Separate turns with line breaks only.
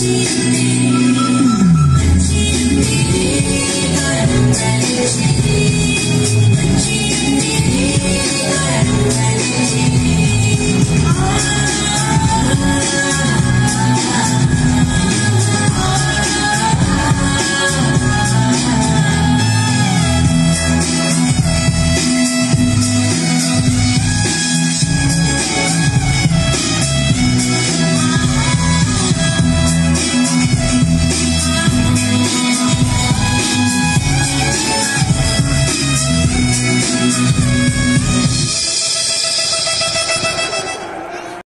Jesus.